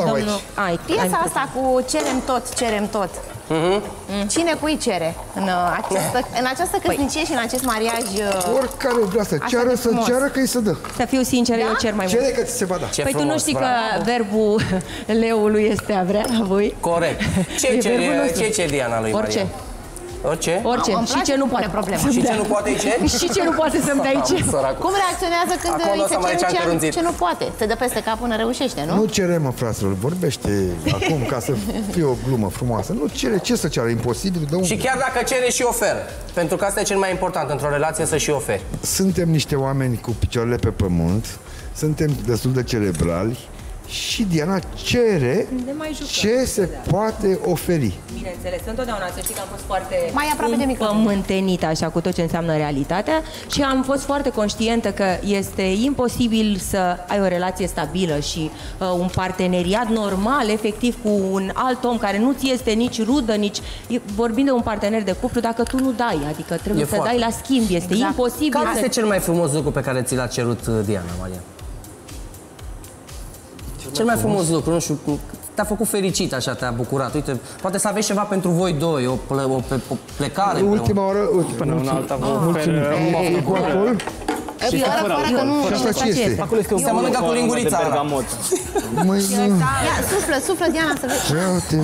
stau Domnul, aici. ai, Piesa ai, asta cu cerem tot, cerem tot. Cine cui cere în uh, această, în această căsnicie și în acest mariaj? uh, Oricare vrea să Așa ceară, de să frumos. ceară că îi se dă. Să fiu sinceră, Da? eu cer mai mult. Cere că ți se va da. Ce Păi tu nu frumos, știi bravo. că verbul leului este a vrea la voi? Corect. Ce E cere, verbul nostru. ce cere Diana lui Orice. Maria? Orice? Orice. Îmi Și place ce nu să poate. pune problema. Să-mi Și ce dea. nu poate îi ceri? Și ce nu poate să-mi dai ce? Săracul. Cum reacționează când Acum îi o să se mai cere ceam ce, cărunțit. ce nu poate? Se dă peste cap până reușește, nu? Nu cere, mă, fraților, vorbește acum ca să fie o glumă frumoasă. Nu cere, ce să ceară? Imposibil, dă un... Și chiar dacă cere și oferă. Pentru că asta e cel mai important într-o relație să și oferi. Suntem niște oameni cu picioarele pe pământ, suntem destul de cerebrali și Diana cere Ne mai jucăm. ce se poate oferi. Bineînțeles, întotdeauna să știi că am fost foarte Mai aproape de microfon. împământenită așa cu tot ce înseamnă realitatea și am fost foarte conștientă că este imposibil să ai o relație stabilă și uh, un parteneriat normal, efectiv, cu un alt om care nu ți este nici rudă, nici... e- Vorbim de un partener de cuplu, dacă tu nu dai, adică trebuie E să foarte. dai la schimb, este Exact. imposibil Care să... este cel mai frumos lucru pe care ți l-a cerut uh, Diana, Maria? Cel mai frumos lucru, nu știu, cum- te-a făcut fericit așa, te-a bucurat. Uite, poate să aveți ceva pentru voi doi, o, ple, o, pe- o plecare. împreună. Ultima oară... Uite, Până una alta vă ofer mulțumim. Uh, E cu alcool? Și fără, fără că nu... Și asta ce este? Acolo este un Se mănâncă cu formă lingurița, de Ana. bergamot. Măi, nu. Ia, suflă, suflă, Diana, să vezi. Ia uite,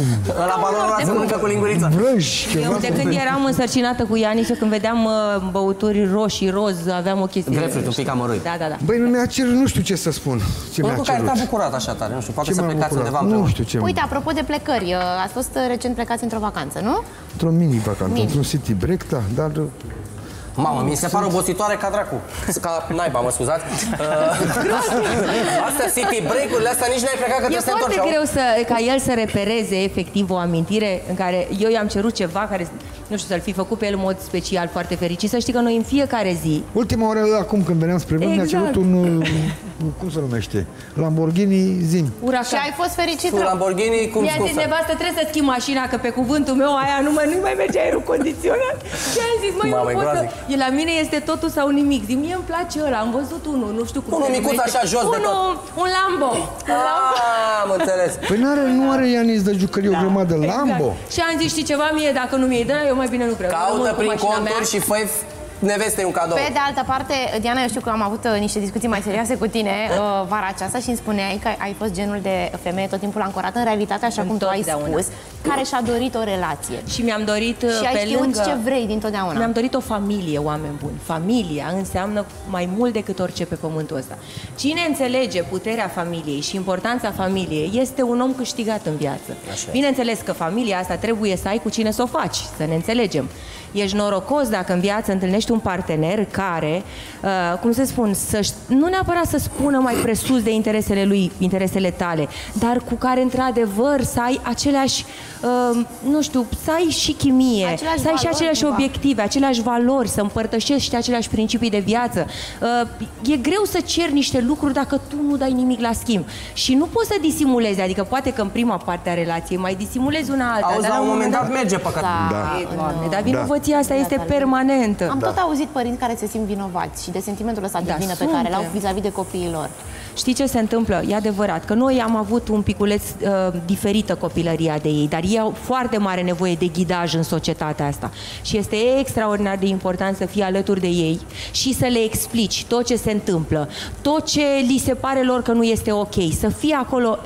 La balonul ăla se mănâncă cu lingurița. vrăji, Eu ceva. de când eram însărcinată cu Ianis, eu când vedeam uh, băuturi roșii, roz, aveam o chestie... Grapefruit, un pic amărât. Da, da, da. Băi, nu mi-a cerut, nu știu ce să spun. Ce Un mi-a lucru care cerut. te-a bucurat așa tare, nu știu, poate Ce să m-a plecați bucurat? undeva Nu împreună. știu ce. Uite, apropo de plecări, uh, ați fost uh, recent plecați într-o vacanță, nu? Într-o mini-vacanță, Mini. într-un city break, da, dar Mamă, mi se pare obositoare ca dracu. Ca naiba, mă scuzați. Uh, astea city break-urile astea nici n-ai plecat că E trebuie să te foarte întorci. greu să, ca el să repereze efectiv o amintire în care eu i-am cerut ceva care, nu știu, să-l fi făcut pe el în mod special foarte fericit. Să știi că noi în fiecare zi ultima oară, acum când veneam spre voi, mi-a Exact. cerut un, uh, cum se numește, Lamborghini Zim. Uracan. Și ai fost fericit Cu rău. Lamborghini, cum Mi-a zis scufă. nevastă, trebuie să schimb mașina, că pe cuvântul meu aia nu mai, nu mai merge aerul condiționat. Și am zis, măi, Mamă, e nu pot să... groaznic. E, la mine este totul sau nimic. Zic, mie îmi place ăla, am văzut unul, nu știu cum Unul se micuț numește. așa, jos de Unul, un Lambo. Un Lambo. Ah, am înțeles. Păi n-are, nu are Ianis de jucărie Da. o grămadă Lambo. Exact. Și am zis, știi ceva, mie dacă nu mi-e dă, eu mai bine nu vreau. Caută Rămân cu prin mașina mea. conturi și fă nevestei un cadou. Pe de altă parte, Diana, eu știu că am avut uh, niște discuții mai serioase cu tine uh, vara aceasta și îmi spuneai că ai fost genul de femeie tot timpul ancorată în realitate, așa cum tu ai Întotdeauna. spus, care și-a dorit o relație. Și mi-am dorit uh, Și ai pe știut lângă... ce vrei dintotdeauna. Mi-am dorit o familie, oameni buni. Familia înseamnă mai mult decât orice pe pământul ăsta. Cine înțelege puterea familiei și importanța familiei este un om câștigat în viață. Așa e. Bineînțeles că familia asta trebuie să ai cu cine să o faci, să ne înțelegem. Ești norocos dacă în viață întâlnești un partener care, uh, cum să spun, să nu neapărat să spună mai presus de interesele lui, interesele tale, dar cu care într-adevăr să ai aceleași, uh, nu știu, să ai și chimie, Aceleași să ai și valori, aceleași cumva. obiective, aceleași valori, să împărtășești aceleași principii de viață. Uh, e greu să ceri niște lucruri dacă tu nu dai nimic la schimb. Și nu poți să disimulezi, adică poate că în prima parte a relației mai disimulezi una alta. Auzi, dar la un moment dat merge păcat. Da. Ei, Doamne, dar vinovăția asta este permanentă. Am tot auzit părinți care se simt vinovați și de sentimentul ăsta de Da, vină pe care suntem. l-au vis-a-vis de copiii lor. Știi ce se întâmplă? E adevărat că noi am avut un piculeț uh, diferită copilăria de ei, dar ei au foarte mare nevoie de ghidaj în societatea asta. Și este extraordinar de important să fii alături de ei și să le explici tot ce se întâmplă, tot ce li se pare lor că nu este ok, să fii acolo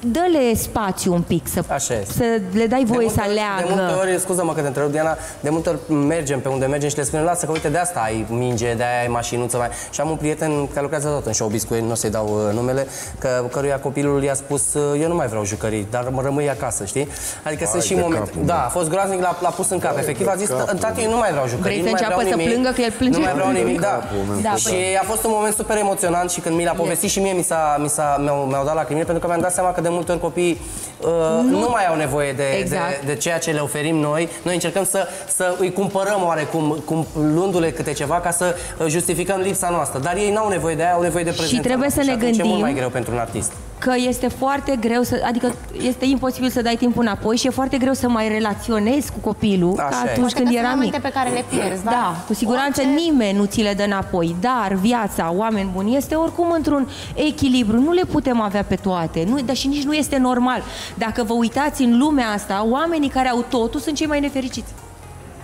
Dă-le spațiu un pic, să, Așa este. să le dai De voie multe să ori- aleagă. De multe ori, scuză-mă că te întrerup, Diana, de multe ori mergem pe unde mergem și le spunem, lasă că uite de asta ai minge, de aia ai mașinuță mai... Și am un prieten care lucrează tot în showbiz cu el, nu o să-i dau uh, numele, că, căruia copilul i-a spus, uh, eu nu mai vreau jucării, dar mă rămâi acasă, știi? Adică sunt și de moment. capul Da, meu. a fost groaznic, l-a, l-a pus în cap. Efectiv a zis, capul tati, eu nu mai vreau jucării, Vrei nu să mai vreau înceapă să nimic. plângă că el plânge? Nu mai vreau nimic, da. capul meu. Da, și a fost un moment super emoționant și când mi l-a povestit și mie mi s-a, mi s-a, mi-au, mi-au dat lacrimile pentru că mi-am dat seama că de multe ori copiii uh, nu. nu mai au nevoie de, Exact. de, de ceea ce le oferim noi. Noi încercăm să, să îi cumpărăm oarecum, cum, luându-le câte ceva ca să uh, justificăm lipsa noastră. Dar ei n-au nevoie de aia, au nevoie de prezența trebuie noastră să și ne atunci E gândim- mult mai greu pentru un artist. Că este foarte greu, să, adică este imposibil să dai timpul înapoi și e foarte greu să mai relaționezi cu copilul Așa ca e. atunci Poate când că era sunt mic. momente pe care le pierzi, da? Da, cu siguranță Orice- nimeni nu ți le dă înapoi, dar viața, oameni buni, este oricum într-un echilibru. Nu le putem avea pe toate, nu, dar și nici nu este normal. Dacă vă uitați în lumea asta, oamenii care au totul sunt cei mai nefericiți.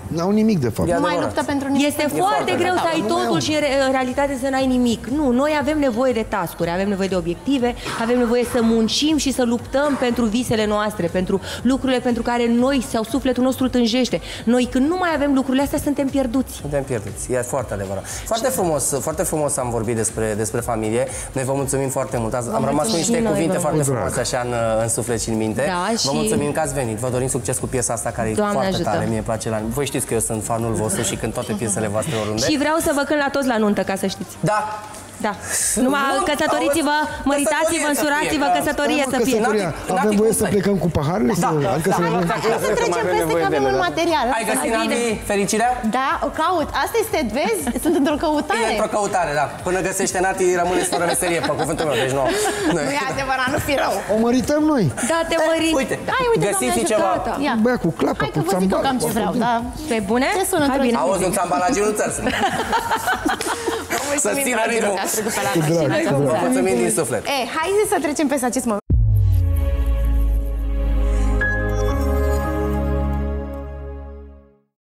N-au nimic de fapt. Ia- Nu mai adevărat. luptă pentru nimic. Este foarte foarte greu greu. să ai totul și în re- în realitate să n-ai nimic. Nu, noi avem nevoie de tascuri, avem nevoie de obiective, avem nevoie să muncim și să luptăm pentru visele noastre, pentru lucrurile pentru care noi sau sufletul nostru tânjește. Noi când nu mai avem lucrurile astea, suntem pierduți. Suntem pierduți. E foarte adevărat. Foarte frumos, foarte frumos am vorbit despre, despre familie. Noi vă mulțumim foarte mult. Azi, am rămas cu mulțumim niște și noi, cuvinte vă foarte mulțumim. frumoase așa în, în suflet și în minte. Da, Vă și- mulțumim că ați venit. Vă dorim succes cu piesa asta care Doamne e foarte ajută. tare. Mie îmi place la... Voi știți că eu sunt fanul vostru și când toate piesele voastre oriunde. Și vreau să vă cânt la toți la nuntă, ca să știți. Da, Da. Numai Mult, căsătoriți-vă, auzi, măritați-vă, căsătorie să însurați-vă, fie, da. căsătorie Stai, să mă, fie. căsătoria. Nati- Avem Nati, voie cum să stai? plecăm cu paharele? Da, Să- da, Adică da. să ne Exact. Hai să Cred că mai trecem avem peste nevoie că de avem ele, un da. material. ai găsit, Mai bine. Nati, fericirea? Da, o caut. Asta este, vezi? Sunt într-o E căutare. într-o căutare, da. Până găsește Nati, rămâne fără meserie, pe cuvântul meu. Deci nu. Nu e adevărat, nu fi rău. O mărităm noi. Da, te mări. Uite, Hai, uite, găsiți Doamne ceva. ajută. Ia. Băia cu clapa, Hai cu că vă zic eu țambal. cam ce vreau, da. Pe bune? Ce sună Hai într-o bine. zi? Auzi, un țambalagiu nu țăr sunt. Să țină ritmul. Mulțumim, dragilor, că ați trecut pe la Cu drag, mașină. cu drag. Vă mulțumim din suflet. E, hai să trecem peste acest moment.